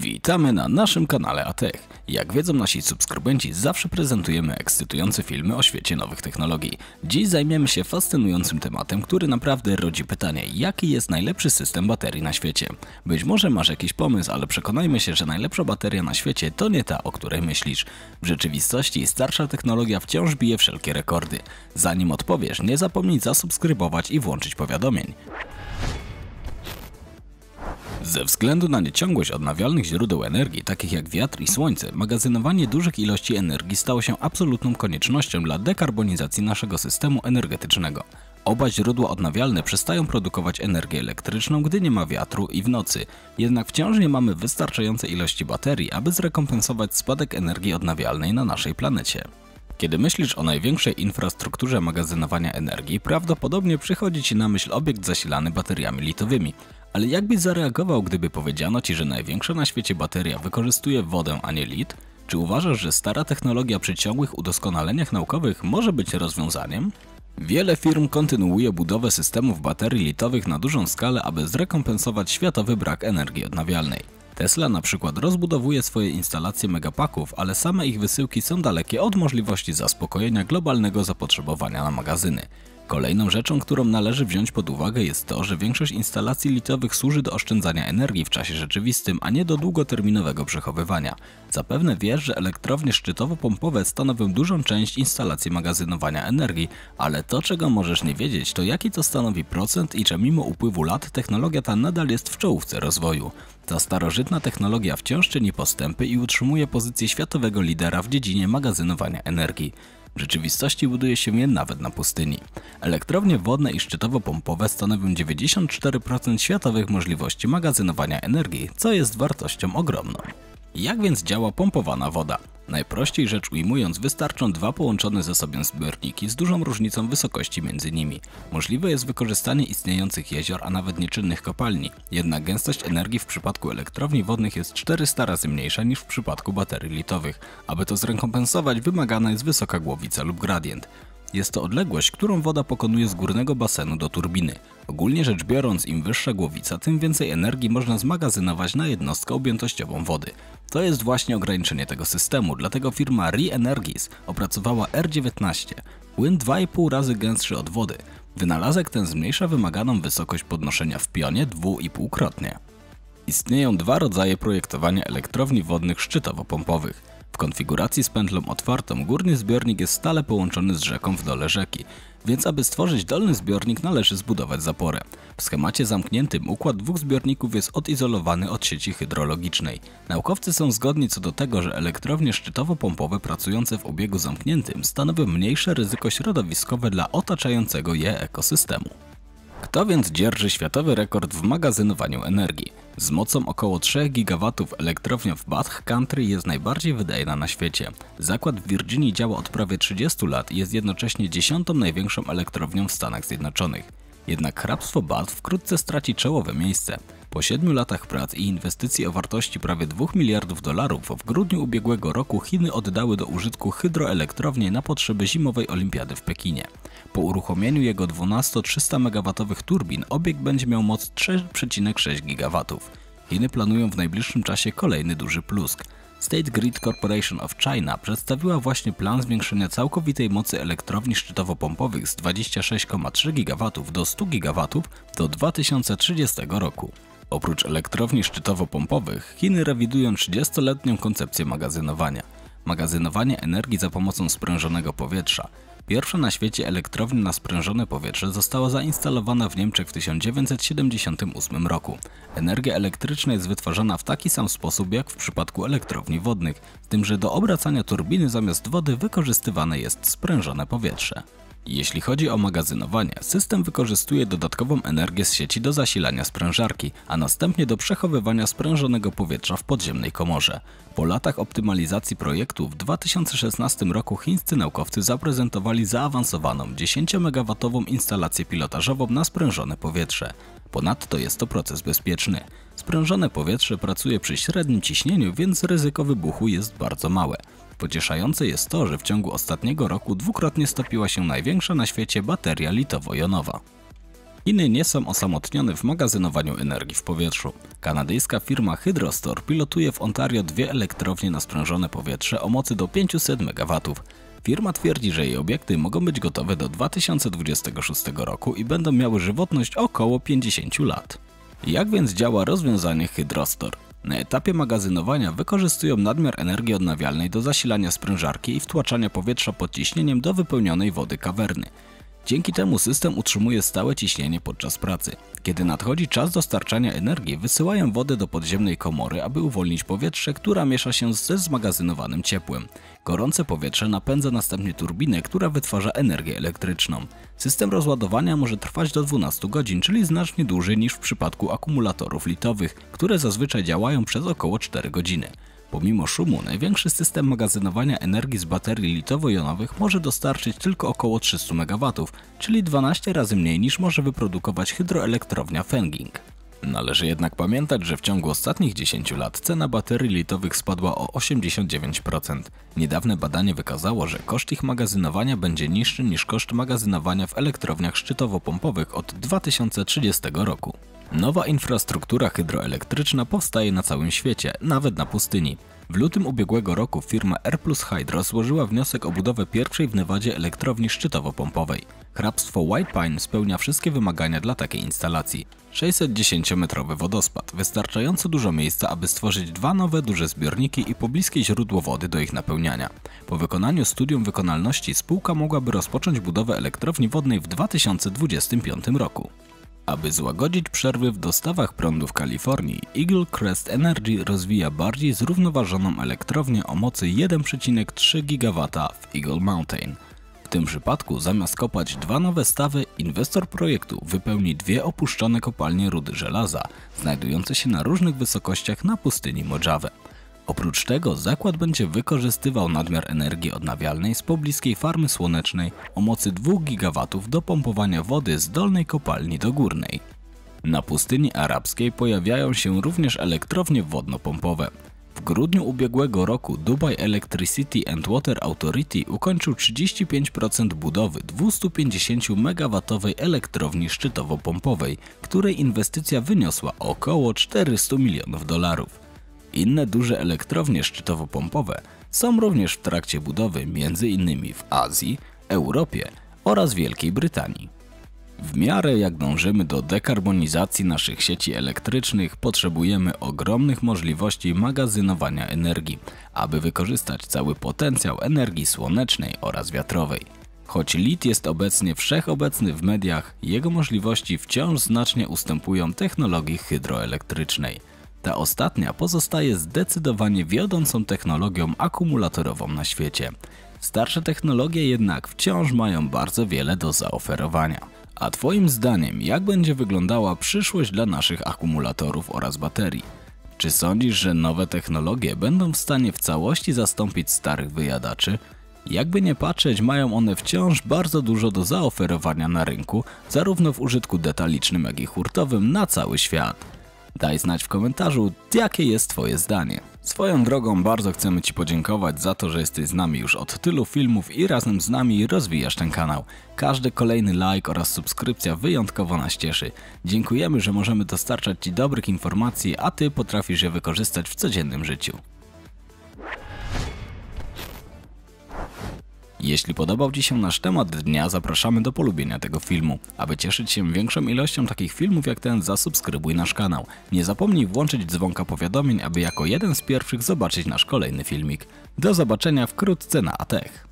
Witamy na naszym kanale Atech. Jak wiedzą nasi subskrybenci, zawsze prezentujemy ekscytujące filmy o świecie nowych technologii. Dziś zajmiemy się fascynującym tematem, który naprawdę rodzi pytanie, jaki jest najlepszy system baterii na świecie. Być może masz jakiś pomysł, ale przekonajmy się, że najlepsza bateria na świecie to nie ta, o której myślisz. W rzeczywistości starsza technologia wciąż bije wszelkie rekordy. Zanim odpowiesz, nie zapomnij zasubskrybować i włączyć powiadomień. Ze względu na nieciągłość odnawialnych źródeł energii, takich jak wiatr i słońce, magazynowanie dużych ilości energii stało się absolutną koniecznością dla dekarbonizacji naszego systemu energetycznego. Oba źródła odnawialne przestają produkować energię elektryczną, gdy nie ma wiatru i w nocy, jednak wciąż nie mamy wystarczającej ilości baterii, aby zrekompensować spadek energii odnawialnej na naszej planecie. Kiedy myślisz o największej infrastrukturze magazynowania energii, prawdopodobnie przychodzi Ci na myśl obiekt zasilany bateriami litowymi. Ale jak byś zareagował, gdyby powiedziano Ci, że największa na świecie bateria wykorzystuje wodę, a nie lit? Czy uważasz, że stara technologia przy ciągłych udoskonaleniach naukowych może być rozwiązaniem? Wiele firm kontynuuje budowę systemów baterii litowych na dużą skalę, aby zrekompensować światowy brak energii odnawialnej. Tesla na przykład rozbudowuje swoje instalacje megapaków, ale same ich wysyłki są dalekie od możliwości zaspokojenia globalnego zapotrzebowania na magazyny. Kolejną rzeczą, którą należy wziąć pod uwagę jest to, że większość instalacji litowych służy do oszczędzania energii w czasie rzeczywistym, a nie do długoterminowego przechowywania. Zapewne wiesz, że elektrownie szczytowo-pompowe stanowią dużą część instalacji magazynowania energii, ale to czego możesz nie wiedzieć to jaki to stanowi procent i że mimo upływu lat technologia ta nadal jest w czołówce rozwoju. Ta starożytna technologia wciąż czyni postępy i utrzymuje pozycję światowego lidera w dziedzinie magazynowania energii. W rzeczywistości buduje się je nawet na pustyni. Elektrownie wodne i szczytowo-pompowe stanowią 94% światowych możliwości magazynowania energii, co jest wartością ogromną. Jak więc działa pompowana woda? Najprościej rzecz ujmując, wystarczą dwa połączone ze sobą zbiorniki z dużą różnicą wysokości między nimi. Możliwe jest wykorzystanie istniejących jezior, a nawet nieczynnych kopalni. Jednak gęstość energii w przypadku elektrowni wodnych jest 400 razy mniejsza niż w przypadku baterii litowych. Aby to zrekompensować, wymagana jest wysoka głowica lub gradient. Jest to odległość, którą woda pokonuje z górnego basenu do turbiny. Ogólnie rzecz biorąc, im wyższa głowica, tym więcej energii można zmagazynować na jednostkę objętościową wody. To jest właśnie ograniczenie tego systemu, dlatego firma ReEnergis opracowała R19, płyn 2,5 razy gęstszy od wody. Wynalazek ten zmniejsza wymaganą wysokość podnoszenia w pionie 2,5-krotnie. Istnieją dwa rodzaje projektowania elektrowni wodnych szczytowo-pompowych. W konfiguracji z pętlą otwartą górny zbiornik jest stale połączony z rzeką w dole rzeki, więc aby stworzyć dolny zbiornik należy zbudować zaporę. W schemacie zamkniętym układ dwóch zbiorników jest odizolowany od sieci hydrologicznej. Naukowcy są zgodni co do tego, że elektrownie szczytowo-pompowe pracujące w obiegu zamkniętym stanowią mniejsze ryzyko środowiskowe dla otaczającego je ekosystemu. Kto więc dzierży światowy rekord w magazynowaniu energii? Z mocą około 3 GW elektrownia w Bath Country jest najbardziej wydajna na świecie. Zakład w Virginii działa od prawie 30 lat i jest jednocześnie dziesiątą największą elektrownią w Stanach Zjednoczonych. Jednak hrabstwo Bath wkrótce straci czołowe miejsce. Po 7 latach prac i inwestycji o wartości prawie 2 miliardów dolarów w grudniu ubiegłego roku Chiny oddały do użytku hydroelektrownię na potrzeby zimowej olimpiady w Pekinie. Po uruchomieniu jego 12-300 MW turbin obiekt będzie miał moc 3,6 GW. Chiny planują w najbliższym czasie kolejny duży plusk. State Grid Corporation of China przedstawiła właśnie plan zwiększenia całkowitej mocy elektrowni szczytowo-pompowych z 26,3 GW do 100 GW do 2030 roku. Oprócz elektrowni szczytowo-pompowych, Chiny rewidują 30-letnią koncepcję magazynowania. Magazynowanie energii za pomocą sprężonego powietrza. Pierwsza na świecie elektrownia na sprężone powietrze została zainstalowana w Niemczech w 1978 roku. Energia elektryczna jest wytwarzana w taki sam sposób jak w przypadku elektrowni wodnych, z tym że do obracania turbiny zamiast wody wykorzystywane jest sprężone powietrze. Jeśli chodzi o magazynowanie, system wykorzystuje dodatkową energię z sieci do zasilania sprężarki, a następnie do przechowywania sprężonego powietrza w podziemnej komorze. Po latach optymalizacji projektu w 2016 roku chińscy naukowcy zaprezentowali zaawansowaną 10 MW instalację pilotażową na sprężone powietrze. Ponadto jest to proces bezpieczny. Sprężone powietrze pracuje przy średnim ciśnieniu, więc ryzyko wybuchu jest bardzo małe. Pocieszające jest to, że w ciągu ostatniego roku dwukrotnie stopiła się największa na świecie bateria litowo-jonowa. Chiny nie są osamotnione w magazynowaniu energii w powietrzu. Kanadyjska firma Hydrostor pilotuje w Ontario dwie elektrownie na sprężone powietrze o mocy do 500 MW. Firma twierdzi, że jej obiekty mogą być gotowe do 2026 roku i będą miały żywotność około 50 lat. Jak więc działa rozwiązanie Hydrostor? Na etapie magazynowania wykorzystują nadmiar energii odnawialnej do zasilania sprężarki i wtłaczania powietrza pod ciśnieniem do wypełnionej wody kawerny. Dzięki temu system utrzymuje stałe ciśnienie podczas pracy. Kiedy nadchodzi czas dostarczania energii, wysyłają wodę do podziemnej komory, aby uwolnić powietrze, która miesza się ze zmagazynowanym ciepłem. Gorące powietrze napędza następnie turbinę, która wytwarza energię elektryczną. System rozładowania może trwać do 12 godzin, czyli znacznie dłużej niż w przypadku akumulatorów litowych, które zazwyczaj działają przez około 4 godziny. Pomimo szumu, największy system magazynowania energii z baterii litowo-jonowych może dostarczyć tylko około 300 MW, czyli 12 razy mniej niż może wyprodukować hydroelektrownia Fenging. Należy jednak pamiętać, że w ciągu ostatnich 10 lat cena baterii litowych spadła o 89%. Niedawne badanie wykazało, że koszt ich magazynowania będzie niższy niż koszt magazynowania w elektrowniach szczytowo-pompowych od 2030 roku. Nowa infrastruktura hydroelektryczna powstaje na całym świecie, nawet na pustyni. W lutym ubiegłego roku firma Airplus Hydro złożyła wniosek o budowę pierwszej w Nevadzie elektrowni szczytowo-pompowej. Hrabstwo White Pine spełnia wszystkie wymagania dla takiej instalacji. 610-metrowy wodospad, wystarczająco dużo miejsca, aby stworzyć dwa nowe duże zbiorniki i pobliskie źródło wody do ich napełniania. Po wykonaniu studium wykonalności spółka mogłaby rozpocząć budowę elektrowni wodnej w 2025 roku. Aby złagodzić przerwy w dostawach prądu w Kalifornii, Eagle Crest Energy rozwija bardziej zrównoważoną elektrownię o mocy 1,3 GW w Eagle Mountain. W tym przypadku zamiast kopać dwa nowe stawy, inwestor projektu wypełni dwie opuszczone kopalnie rudy żelaza, znajdujące się na różnych wysokościach na pustyni Mojave. Oprócz tego zakład będzie wykorzystywał nadmiar energii odnawialnej z pobliskiej farmy słonecznej o mocy 2 GW do pompowania wody z dolnej kopalni do górnej. Na pustyni arabskiej pojawiają się również elektrownie wodno-pompowe. W grudniu ubiegłego roku Dubai Electricity and Water Authority ukończył 35% budowy 250 MW elektrowni szczytowo-pompowej, której inwestycja wyniosła około 400 milionów dolarów. Inne duże elektrownie szczytowo-pompowe są również w trakcie budowy m.in. w Azji, Europie oraz Wielkiej Brytanii. W miarę jak dążymy do dekarbonizacji naszych sieci elektrycznych, potrzebujemy ogromnych możliwości magazynowania energii, aby wykorzystać cały potencjał energii słonecznej oraz wiatrowej. Choć lit jest obecnie wszechobecny w mediach, jego możliwości wciąż znacznie ustępują technologii hydroelektrycznej. Ta ostatnia pozostaje zdecydowanie wiodącą technologią akumulatorową na świecie. Starsze technologie jednak wciąż mają bardzo wiele do zaoferowania. A Twoim zdaniem, jak będzie wyglądała przyszłość dla naszych akumulatorów oraz baterii? Czy sądzisz, że nowe technologie będą w stanie w całości zastąpić starych wyjadaczy? Jakby nie patrzeć, mają one wciąż bardzo dużo do zaoferowania na rynku, zarówno w użytku detalicznym, jak i hurtowym na cały świat. Daj znać w komentarzu, jakie jest Twoje zdanie. Swoją drogą bardzo chcemy Ci podziękować za to, że jesteś z nami już od tylu filmów i razem z nami rozwijasz ten kanał. Każdy kolejny like oraz subskrypcja wyjątkowo nas cieszy. Dziękujemy, że możemy dostarczać Ci dobrych informacji, a Ty potrafisz je wykorzystać w codziennym życiu. Jeśli podobał Ci się nasz temat dnia, zapraszamy do polubienia tego filmu. Aby cieszyć się większą ilością takich filmów jak ten, zasubskrybuj nasz kanał. Nie zapomnij włączyć dzwonka powiadomień, aby jako jeden z pierwszych zobaczyć nasz kolejny filmik. Do zobaczenia wkrótce na Atech.